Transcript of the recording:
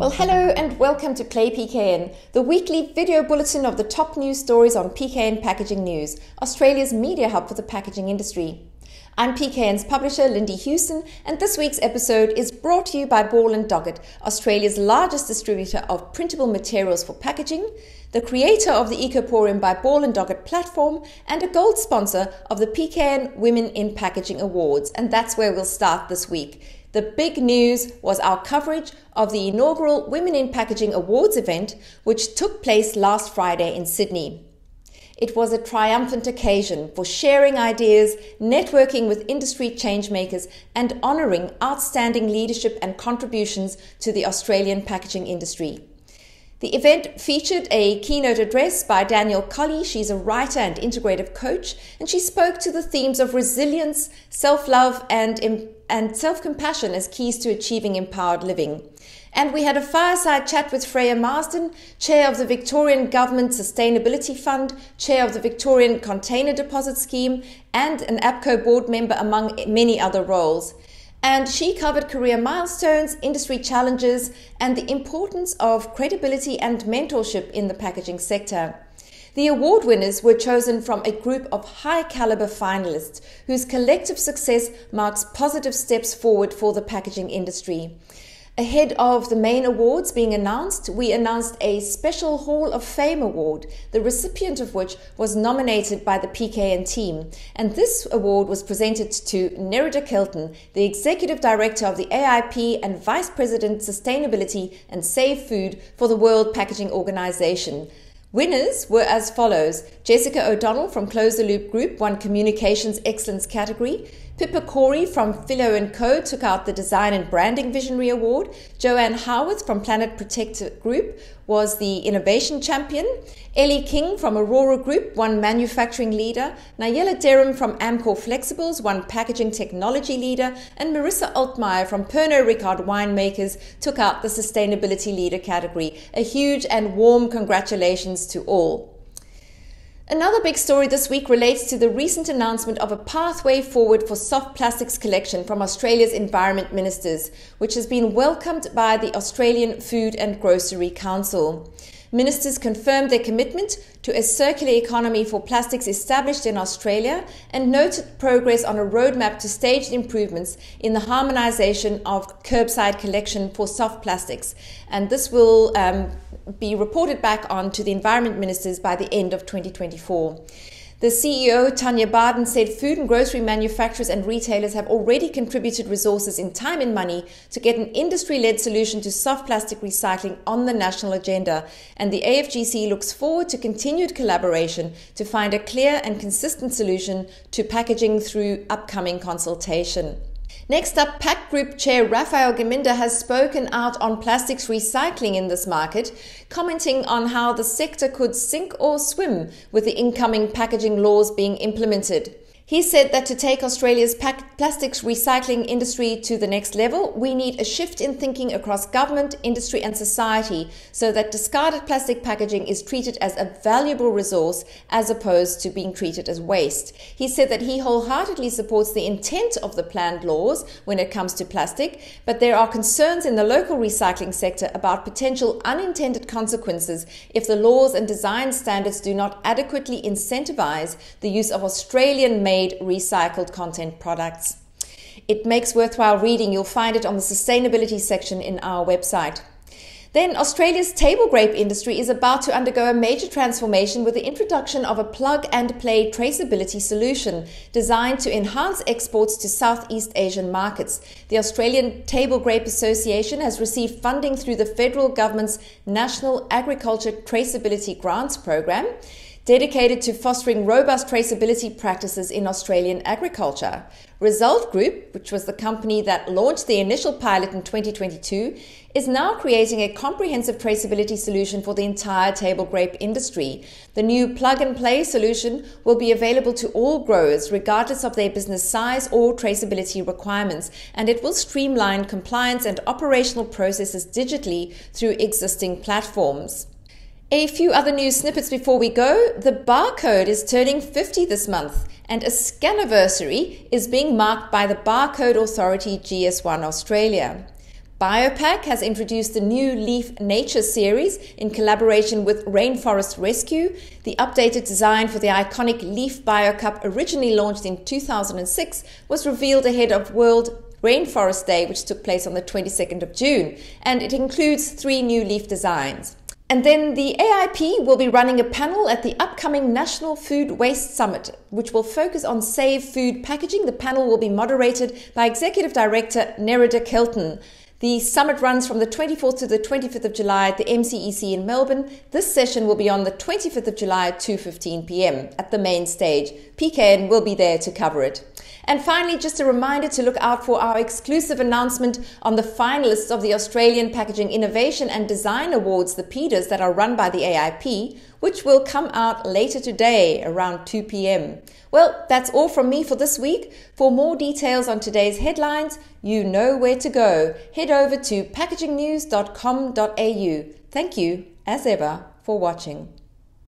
Well, hello and welcome to Play PKN, the weekly video bulletin of the top news stories on PKN Packaging News, Australia's media hub for the packaging industry. I'm PKN's publisher, Lindy Hewson, and this week's episode is brought to you by Ball and Doggett, Australia's largest distributor of printable materials for packaging, the creator of the Ecoporium by Ball and Doggett platform, and a gold sponsor of the PKN Women in Packaging Awards. And that's where we'll start this week. The big news was our coverage of the inaugural Women in Packaging Awards event, which took place last Friday in Sydney. It was a triumphant occasion for sharing ideas, networking with industry changemakers, and honouring outstanding leadership and contributions to the Australian packaging industry. The event featured a keynote address by Danielle Colley. She's a writer and integrative coach, and she spoke to the themes of resilience, self love, and, and self compassion as keys to achieving empowered living. And we had a fireside chat with Freya Marsden, Chair of the Victorian Government Sustainability Fund, Chair of the Victorian Container Deposit Scheme, and an APCO board member, among many other roles and she covered career milestones, industry challenges, and the importance of credibility and mentorship in the packaging sector. The award winners were chosen from a group of high caliber finalists whose collective success marks positive steps forward for the packaging industry. Ahead of the main awards being announced, we announced a special Hall of Fame award, the recipient of which was nominated by the PKN team. And this award was presented to Nerida Kelton, the Executive Director of the AIP and Vice President Sustainability and Save Food for the World Packaging Organization. Winners were as follows Jessica O'Donnell from Close the Loop Group won Communications Excellence category. Pippa Corey from Philo & Co. took out the Design and Branding Visionary Award. Joanne Howarth from Planet Protector Group was the Innovation Champion. Ellie King from Orora Group won Manufacturing Leader. Nayela Derham from Amcor Flexibles won Packaging Technology Leader. And Marissa Altmeyer from Pernod Ricard Winemakers took out the Sustainability Leader category. A huge and warm congratulations to all. Another big story this week relates to the recent announcement of a pathway forward for soft plastics collection from Australia's environment ministers, which has been welcomed by the Australian Food and Grocery Council. Ministers confirmed their commitment to a circular economy for plastics established in Australia and noted progress on a roadmap to staged improvements in the harmonisation of curbside collection for soft plastics. And this will um, be reported back on to the environment ministers by the end of 2024. The CEO, Tanya Barden, said food and grocery manufacturers and retailers have already contributed resources in time and money to get an industry led solution to soft plastic recycling on the national agenda. And the AFGC looks forward to continued collaboration to find a clear and consistent solution to packaging through upcoming consultation. Next up, Pact Group Chair Raphael Geminder has spoken out on plastics recycling in this market, commenting on how the sector could sink or swim with the incoming packaging laws being implemented. He said that to take Australia's plastics recycling industry to the next level, we need a shift in thinking across government, industry, and society so that discarded plastic packaging is treated as a valuable resource as opposed to being treated as waste. He said that he wholeheartedly supports the intent of the planned laws when it comes to plastic, but there are concerns in the local recycling sector about potential unintended consequences if the laws and design standards do not adequately incentivize the use of Australian made made recycled content products. It makes worthwhile reading. You'll find it on the sustainability section in our website. Then, Australia's table grape industry is about to undergo a major transformation with the introduction of a plug and play traceability solution designed to enhance exports to Southeast Asian markets. The Australian Table Grape Association has received funding through the federal government's National Agriculture Traceability Grants Program dedicated to fostering robust traceability practices in Australian agriculture. Result Group, which was the company that launched the initial pilot in 2022, is now creating a comprehensive traceability solution for the entire table grape industry. The new plug and play solution will be available to all growers, regardless of their business size or traceability requirements, and it will streamline compliance and operational processes digitally through existing platforms. A few other news snippets before we go. The barcode is turning 50 this month, and a scanniversary is being marked by the Barcode Authority GS1 Australia. BioPak has introduced the new Leaf Nature series in collaboration with Rainforest Rescue. The updated design for the iconic Leaf Bio Cup, originally launched in 2006, was revealed ahead of World Rainforest Day, which took place on the 22nd of June, and it includes three new leaf designs. And then the AIP will be running a panel at the upcoming National Food Waste Summit, which will focus on safe food packaging. The panel will be moderated by Executive Director Nerida Kelton. The summit runs from the 24th to the 25th of July at the MCEC in Melbourne. This session will be on the 25th of July at 2:15 p.m. at the main stage. PKN will be there to cover it. And finally, just a reminder to look out for our exclusive announcement on the finalists of the Australian Packaging Innovation and Design Awards, the PIDAs, that are run by the AIP, which will come out later today around 2 p.m. Well, that's all from me for this week. For more details on today's headlines, you know where to go. Head over to packagingnews.com.au. Thank you, as ever, for watching.